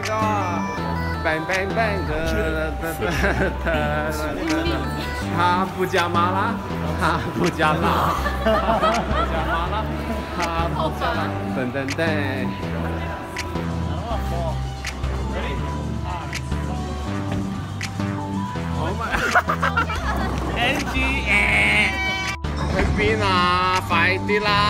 这个笨笨笨的的的，他不加麻辣，他不加辣，加麻辣，他不加，等等等。好 嘛，NGA，去边啊？快啲啦！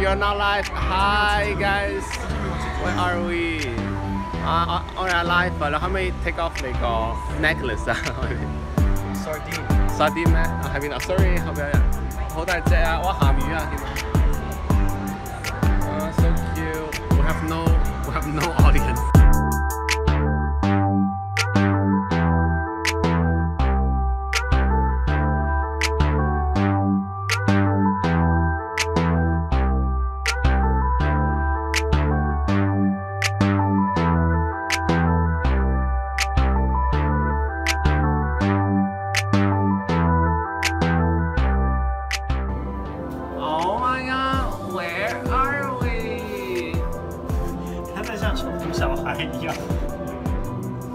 you're not live. Hi guys, where are we? Uh, uh on our live, but how many take off like a uh, necklace? sardine. Sardine you? 小哎呀！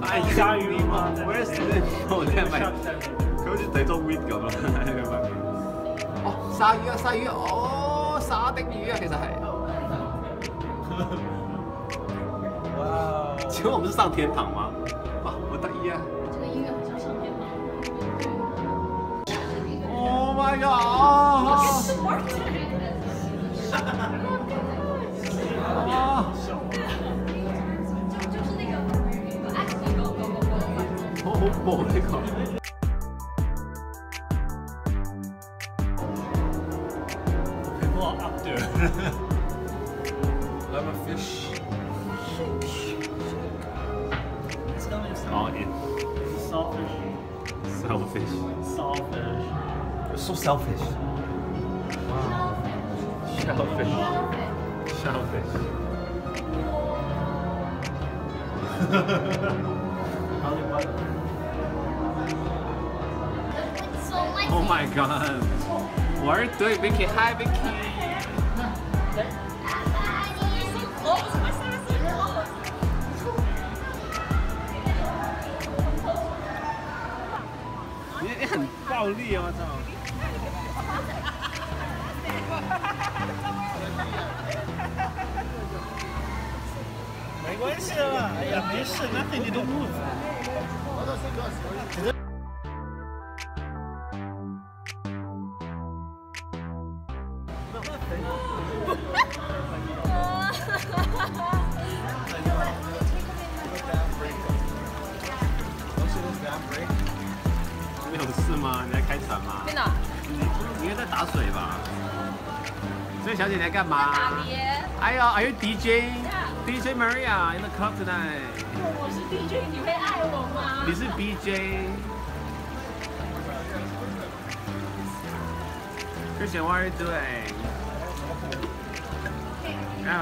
哎，鲨鱼吗？我也是在说在卖，可是这种雨掉了。哦，鲨鱼啊，鲨鱼哦，沙丁鱼啊，其实系。哇！我们是上天堂吗？哇，我第一啊！这个音乐好像上天堂。Oh my god！ 뭐래가 People are up there I'm a fish It's coming Oh It's Sawfish Selfish Sawfish You're so selfish Wow Shellfish Shellfish, Shellfish. Oh my god！玩儿对 Vicky，嗨 Vicky！哦，你很暴力啊！我操！没关系啦，哎呀，没事，那对你都无。没有事吗？你在开船吗？真的？你你在打水吧？这小姐在干嘛？哎呀，Are you DJ？DJ Maria in the club tonight？d j 你会爱我吗？你是 BJ，最喜欢玩一对，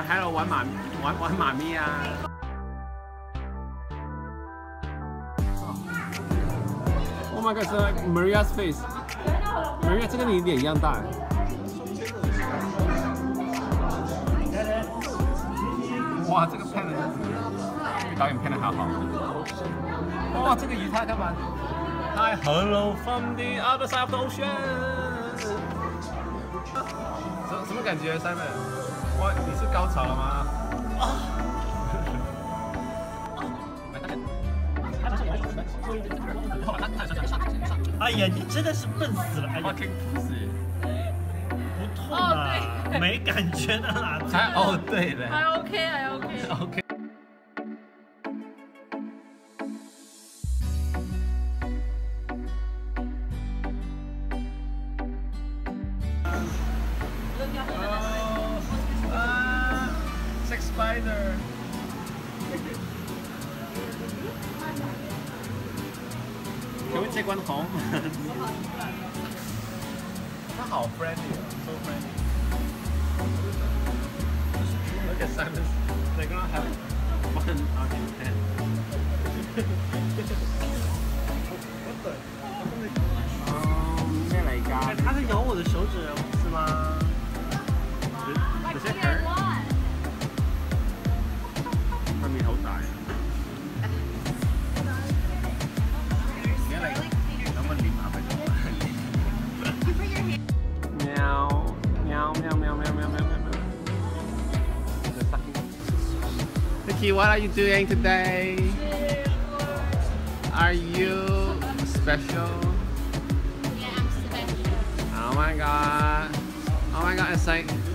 还有玩妈玩玩妈咪啊！Oh my god，是 Maria's face，Maria，这跟你脸一样大。哇，这个太难。导演片的还好吗？这个语态干嘛？什么什么感觉，Simon？哇，你是高潮了吗？啊！哎呀，你真的是笨死了！哎呀，不痛了，没感觉了，还 哦对的，还 OK，还 OK，OK。Can we take one home? He's so friendly，so friendly. Look at Simon, they're gonna have one out of ten. What the? Oh, 哎，他在咬我的手指，是吗？Nikki, what are you doing today? Are you special? Yeah, I'm special. Oh my god. Oh my god, it's like